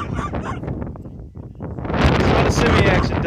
It's not a semi-action